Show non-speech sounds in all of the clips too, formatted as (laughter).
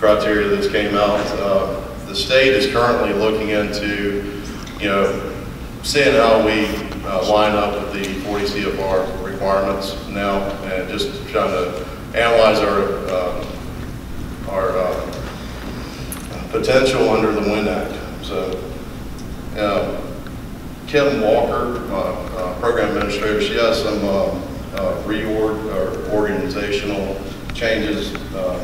criteria that's came out. Uh, The state is currently looking into, you know, seeing how we uh, line up with the 40 CFR requirements now, and just trying to analyze our, um, our uh, potential under the WIIN Act. So, uh, Kim Walker, uh, uh, Program Administrator, she has some uh, uh, reorg, or organizational changes um,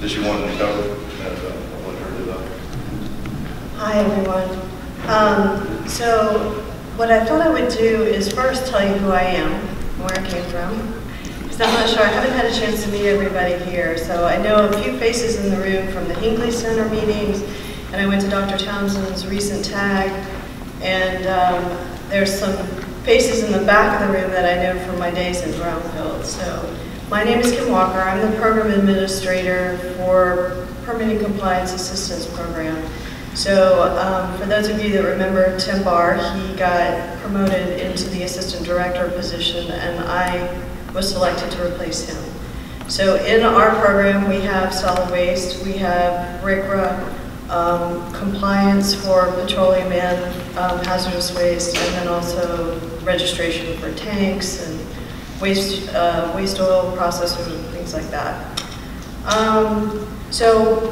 that she wanted to cover, and uh, I'll let her do that. Hi, everyone. Um, So what I thought I would do is first tell you who I am, where I came from. Because I'm not sure, I haven't had a chance to meet everybody here. So I know a few faces in the room from the Hinkley Center meetings, and I went to Dr. Townsend's recent tag. And um, there's some faces in the back of the room that I know from my days in Brownfield. So my name is Kim Walker. I'm the program administrator for Permitting Compliance Assistance Program. So um, for those of you that remember Tim Bahr, he got promoted into the assistant director position, and I was selected to replace him. So in our program, we have solid waste, we have RCRA, um, compliance for petroleum and um, hazardous waste, and then also registration for tanks and waste, uh, waste oil processors and things like that. Um, so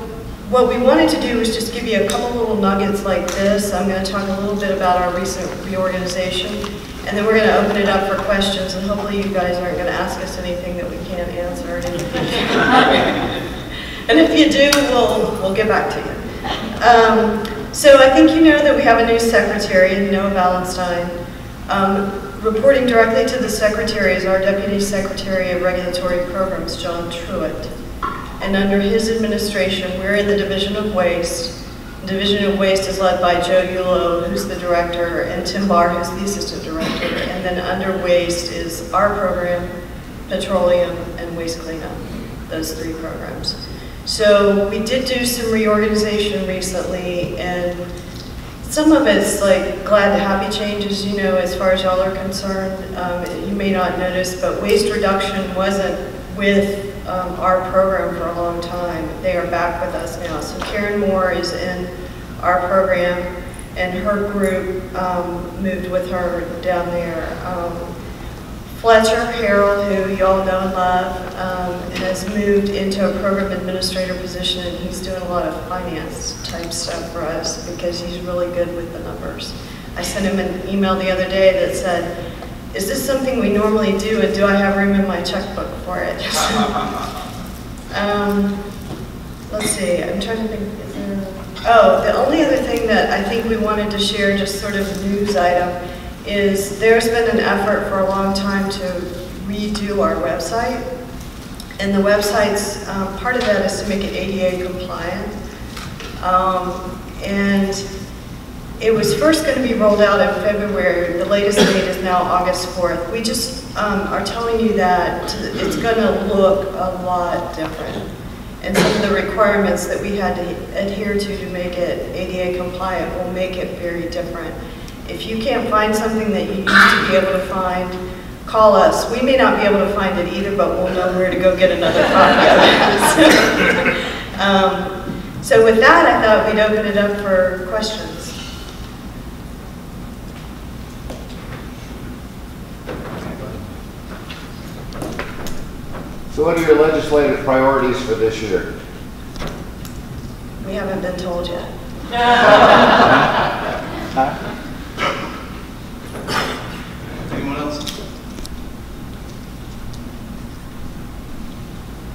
what we wanted to do was just give you a couple little nuggets like this. I'm going to talk a little bit about our recent reorganization, and then we're going to open it up for questions, and hopefully you guys aren't going to ask us anything that we can't answer. (laughs) And if you do, we'll, we'll get back to you. Um, so I think you know that we have a new secretary, Noah Valenstein. Um, reporting directly to the secretary is our Deputy Secretary of Regulatory Programs, John Truitt. And under his administration, we're in the Division of Waste. The Division of Waste is led by Joe Yulo, who's the director, and Tim Bahr, who's the assistant director. And then under Waste is our program, Petroleum, and Waste Cleanup, those three programs. So we did do some reorganization recently, and some of it's like glad to happy changes, you know, as far as y'all are concerned. Um, you may not notice, but waste reduction wasn't with um, our program for a long time. They are back with us now. So Karen Moore is in our program, and her group um, moved with her down there. Fletcher Harold, who you all know and love, um, has moved into a program administrator position, and he's doing a lot of finance type stuff for us because he's really good with the numbers. I sent him an email the other day that said, is this something we normally do, and do I have room in my checkbook for it? (laughs) um, let's see, I'm trying to think, there, oh, the only other thing that I think we wanted to share, just sort of news item, is there's been an effort for a long time to redo our website. And the website's, um, part of that is to make it ADA compliant. Um, and it was first going to be rolled out in February. The latest date is now August 4th. We just um, are telling you that it's going to look a lot different. And some of the requirements that we had to adhere to to make it ADA compliant will make it very different. If you can't find something that you used to be able to find, call us. We may not be able to find it either, but we'll know where to go get another copy of it. (laughs) um, so with that, I thought we'd open it up for questions. So what are your legislative priorities for this year? We haven't been told yet. Anyone (laughs) (laughs) else?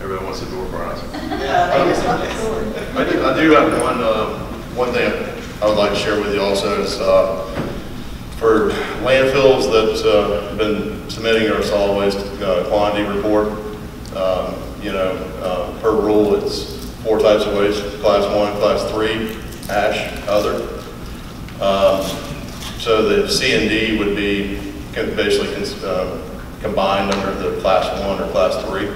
Everyone wants the door prize. I do, I do have one, uh, one thing I would like to share with you also is, uh, for landfills that, uh, have been submitting our solid waste, uh, quantity report, um, you know, uh, per rule, it's four types of waste, class one, class three, ash, other. Um, so the C and D would be basically uh, combined under the class one or class three.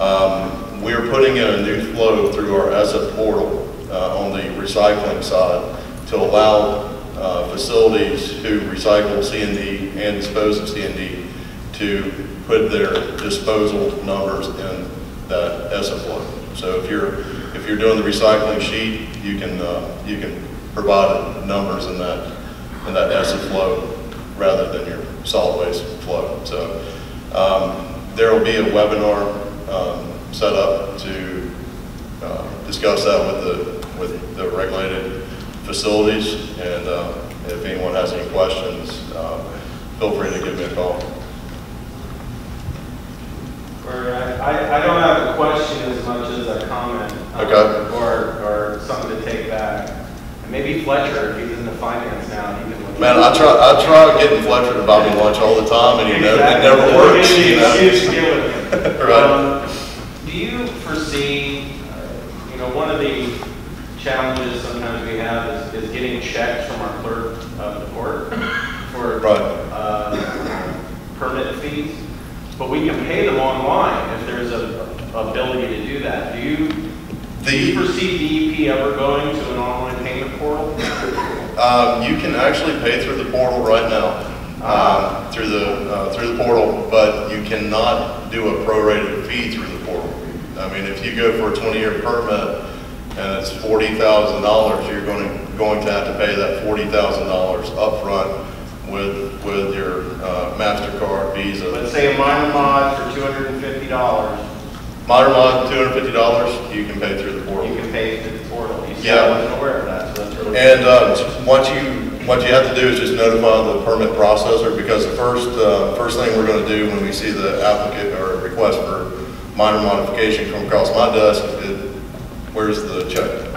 Um, We're putting in a new flow through our ESSA portal uh, on the recycling side to allow uh, facilities who recycle CND and dispose of CND to put their disposal numbers in that ESSA flow. So if you're, if you're doing the recycling sheet, you can, uh, you can provide numbers in that, in that ESSA flow rather than your solid waste flow. So um, there will be a webinar um, set up to uh, discuss that with the, with the regulated facilities. And uh, if anyone has any questions, uh, feel free to give me a call. Or I, I- don't have a question as much as a comment. um, Okay. Or, or something to take back. And maybe Fletcher, if he's in the finance now, he can. look Man, I try, I try getting Fletcher to buy me lunch all the time, and he never, it never works, you know? excuse to get with him. (laughs) Right. Um, Do you foresee, uh, you know, one of the challenges sometimes we have is, is getting checks from our clerk of the court for Right. uh, permit fees, but we can pay them online if there's a a ability to do that. Do you, do you The, foresee DEP ever going to an online payment portal? um, you can actually pay through the portal right now, um, through the, uh, through the portal, but you cannot do a prorated fee through the portal. I mean, if you go for a twenty-year permit and it's forty thousand dollars, you're going to, going to have to pay that forty thousand dollars upfront with, with your, uh, MasterCard, Visa. Let's say a minor mod for two hundred and fifty dollars, Minor mod, two hundred fifty dollars, you can pay through the portal. you can pay through the portal. You Yeah. I wasn't aware of that, so that's really. And uh, once you, what you have to do is just notify the permit processor, because the first, uh, first thing we're going to do when we see the applicant or request for minor modification come across my desk, is, where's the check?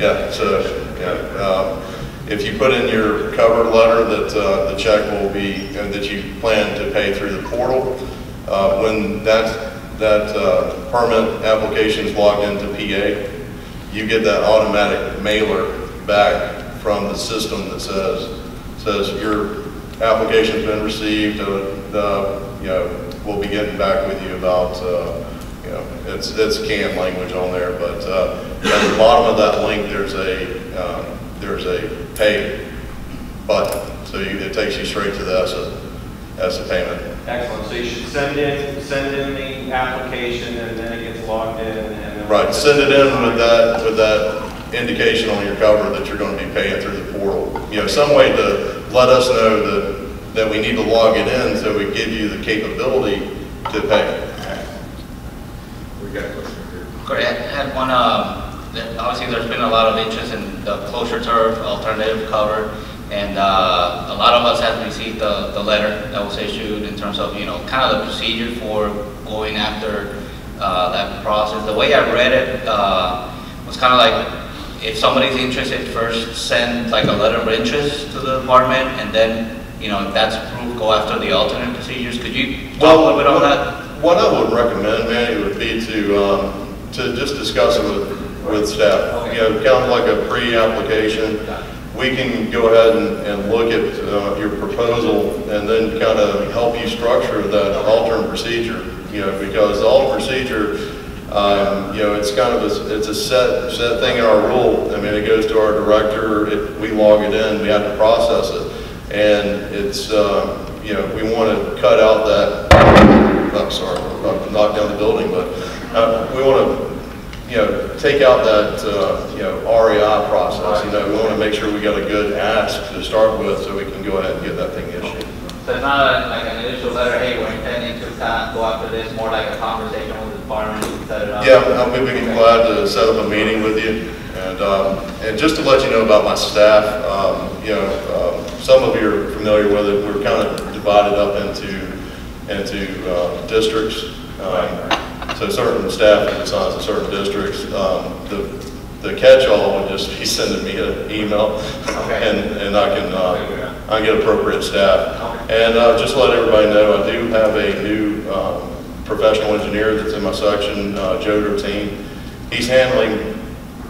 Yeah, so, yeah, um, if you put in your cover letter that uh, the check will be, uh, that you plan to pay through the portal, uh, when that, that uh, permit application is logged into PA, you get that automatic mailer back from the system that says, says your application's been received, uh, uh, you know, we'll be getting back with you about, uh, you know, it's, it's canned language on there, but uh, at the bottom of that link, there's a, um, there's a pay button, so you- it takes you straight to the ESSA, ESSA payment. Excellent, so you should send in, send in the application and then it gets logged in and then. Right, send it in with that, with that indication on your cover that you're gonna be paying through the portal. You know, some way to let us know that, that we need to log it in so we give you the capability to pay. We got a question here. Correct, I had one, um, obviously, there's been a lot of interest in the closure turf, alternative cover, and uh, a lot of us have received the, the letter that was issued in terms of, you know, kind of the procedure for going after uh, that process. The way I read it uh, was kind of like, if somebody's interested, first send like a letter of interest to the department, and then, you know, if that's approved, go after the alternate procedures. Could you talk a little bit on that? What I would recommend, Manny, would be to, um, to just discuss it with, with staff. You know, kind of like a pre-application. We can go ahead and, and look at, uh, your proposal and then kind of help you structure that alternate procedure. You know, because the alternate procedure, um, you know, it's kind of, a- it's a set, set thing in our rule. I mean, it goes to our director, it, we log it in, we have to process it. And it's, um, you know, we want to cut out that, Sorry, I knocked down the building, but, uh, we want to, you know, take out that, uh, you know, REI process, you know, we want to make sure we got a good ask to start with, so we can go ahead and get that thing issued. So it's not a- like an initial letter, hey, we're intending to kind of go after this, more like a conversation with the department, we can set it up. Yeah, I'll be be glad to set up a meeting with you. And, um, and just to let you know about my staff, um, you know, um, some of you are familiar with it, we're kind of divided up into, into, uh, districts. Um, So certain staff are assigned to certain districts. Um, the, the catch-all would just be (laughs) sending me an email. Okay. And, and I can, uh, I can get appropriate staff. And, uh, just to let everybody know, I do have a new, um, professional engineer that's in my section, uh, Joe Dertine. He's handling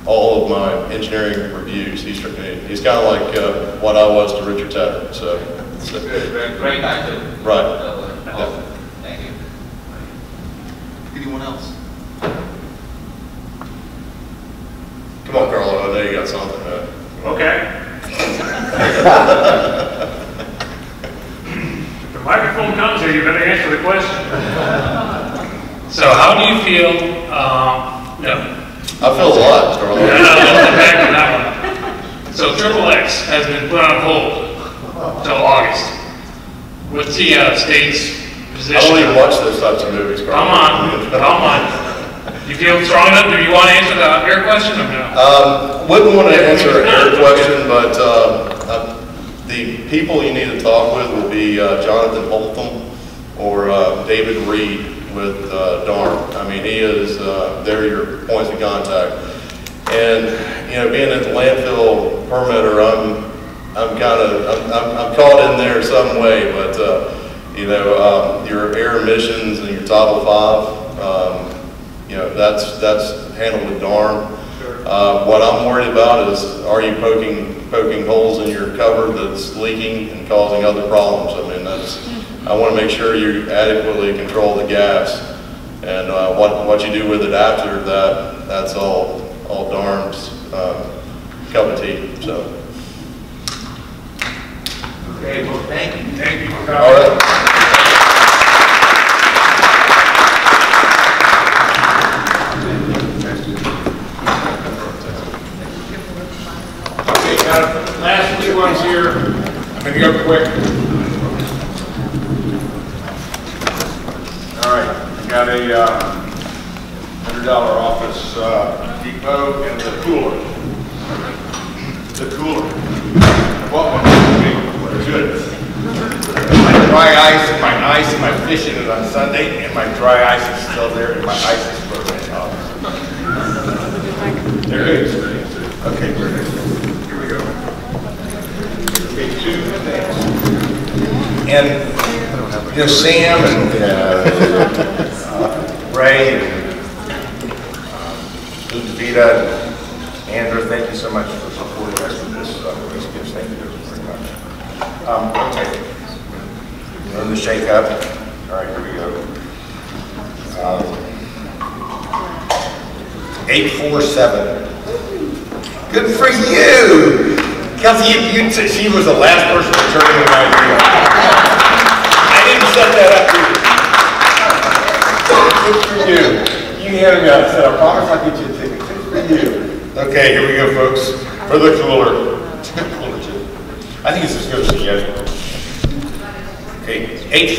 all of my engineering reviews. He's, he's kind of like, uh, what I was to Richard Tedder, so. so- Great too. Right. Awesome. Thank you. Anyone else? Come on, Carlo, I know you got something, man. Okay. If (laughs) the microphone comes here, you better answer the question. So how do you feel, um, No. I feel a lot, No, no, no, back to that one. So Triple X has been put on hold until August. What's the uh, state's I position? don't even watch those types of movies, Carl. Come on, come on. You feel strong enough, do you want to answer the your question or no? Um, wouldn't want to answer your question, but, uh, uh, the people you need to talk with will be uh, Jonathan Holtham or, uh, David Reed with, uh, DARM. I mean, he is, uh, they're your points of contact. And, you know, being at the landfill permitter, I'm, I'm kind of, I'm, I'm- I'm caught in there some way, but, uh, you know, um, your air emissions and your Title Five, um, you know, that's, that's handled with DARM. Uh, what I'm worried about is, are you poking, poking holes in your cover that's leaking and causing other problems? I mean, that's, I want to make sure you adequately control the gas. And, uh, what, what you do with it after that, that's all, all DARM's, um, cup of tea, so. Okay, well, thank you. Thank you for coming. right. Okay, got last two ones here. I'm gonna go quick. All right, we got a, uh, hundred dollar office, uh, depot and the cooler. The cooler. What one? Good. My dry ice, my ice, my fishing is on Sunday, and my dry ice is still there, and my ice is frozen. There it is. Okay, here we go. Okay, two things. And, you know, Sam and, uh, Ray and, Lou DeVita and Andrew, thank you so much for supporting us with this, uh, these gifts, thank you very much. Um, okay. Learn the shake up. All right, here we go. Um, 847. Good for you! Kelsey, you, you, she was the last person to turn in an idea. I didn't set that up for you. Good for you. You handed me out, I said, I promise I'll get you Okay, here we go, folks, for the cooler. (laughs) I think it's as good as it gets. Okay, eight